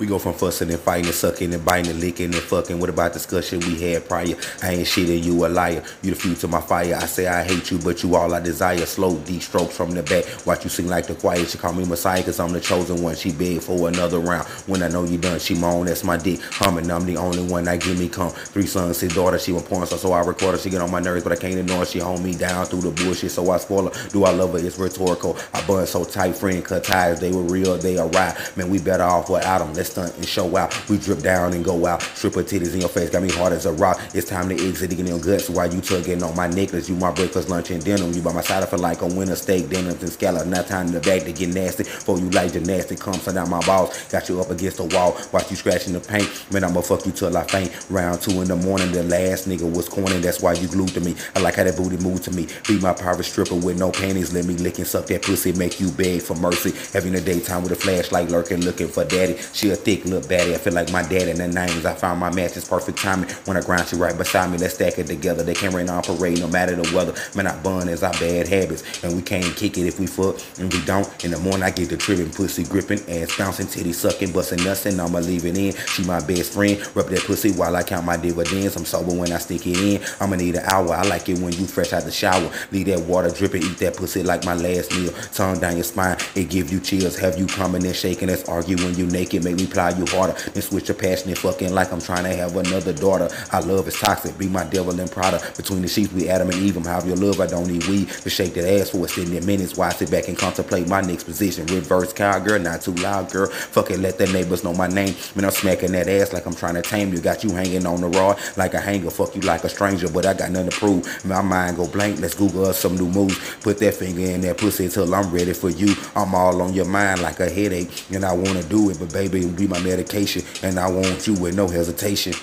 We go from fussing and fighting and sucking and biting and licking and fucking. What about discussion we had prior? I ain't shit and you a liar. You the fuel to my fire. I say I hate you, but you all I desire. Slow deep strokes from the back. Watch you sing like the choir. She call me Messiah cause I'm the chosen one. She beg for another round. When I know you done, she moan. That's my dick humming. I'm the only one that give me come. Three sons, his daughter. She was porn, so, so I record her. She get on my nerves, but I can't ignore her. She hold me down through the bullshit, so I spoil her. Do I love her? It's rhetorical. I bun so tight, friend cut ties. They were real, they are right. Man, we better off without them. Let's stunt and show out. We drip down and go out. Strip her titties in your face, got me hard as a rock. It's time to exit in your guts while you tugging on my necklace. You my breakfast, lunch, and dinner. You by my side, feel like a winner steak, denims, and scallops. Now time the back to get nasty. For you like gymnastic, come sun out my balls. Got you up against the wall. Watch you scratching the paint. Man, I'ma fuck you till I faint. Round two in the morning, the last nigga was corny. That's why you glued to me. I like how that booty move to me. Be my private stripper with no panties. Let me lick and suck that pussy. Make you beg for mercy. Having a daytime with a flashlight lurking, looking for daddy. She a thick little baddie. I feel like my dad in the names. I found my match. It's perfect timing. When I grind you right beside me, let's stack it together. They can't rain on parade no matter the weather. Man, I bun as our bad habits. And we can't kick it if we fuck and we don't. In the morning, I get the tripping, pussy gripping, ass bouncing, titty sucking, busting nothing. I'ma leave it in. She my best friend. Rub that pussy while I count my dividends. I'm sober when I stick it in. I'ma need an hour. I like it when you fresh out the shower. Leave that water dripping, eat that pussy like my last meal. Tongue down your spine, it give you chills. Have you coming and shaking? Let's argue when you naked. Make me ply you harder. Then switch your passionate fucking like I'm trying to have another daughter. I love is toxic. Be my devil and Prada. Between the sheets, we Adam and Eve. I'm have your love. I don't need weed to shake that ass for extended minutes. Why I sit back and contemplate my next position? Reverse cowgirl, not too loud, girl. Fuck it, let the neighbors know my name. Man, I'm smacking that ass like I'm trying to tame you. Got you hanging on the rod like a hanger. Fuck you like a stranger, but I got nothing to prove. My mind go blank. Let's Google us some new moves. Put that finger in that pussy till I'm ready for you. I'm all on your mind like a headache, and I wanna do it, but baby, be my medication, and I want you with no hesitation.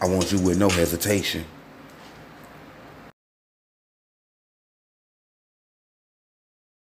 I want you with no hesitation.